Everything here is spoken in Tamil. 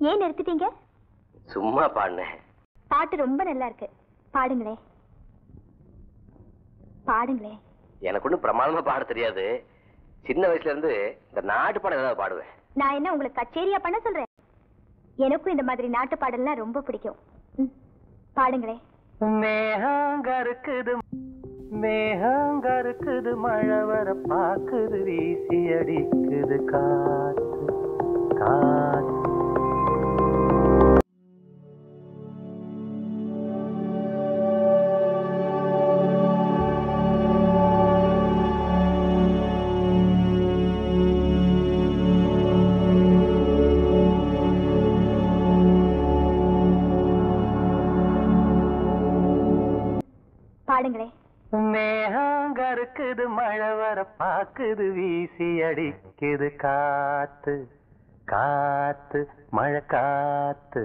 ஏன் நிறுத்திட்டீங்க சும்மா பாடினேன் பாட்டு ரொம்ப நல்லா இருக்கு. பாடுங்களே. பாடுங்களே. எனக்கு ஒன்றும் பிரமாதமா பாட தெரியாது. சின்ன வயசுல இருந்து இந்த நாட்டு பாடம் ஏதாவது பாடுவேன். நான் என்ன உங்களுக்கு கச்சேரியா பண்ண சொல்றேன்? எனக்கும் இந்த மாதிரி நாட்டு பாடல்லாம் ரொம்ப பிடிக்கும். ம், பாடுங்களே. மேகங்கருக்குது மேகங்கருக்குது மழை வர பாக்குது வீசி அடிக்குது காத்து பாடுங்களே. மேகங்கருக்குது மழை வர பாக்குது வீசி அடிக்குது காத்து காத்து மழை காத்து.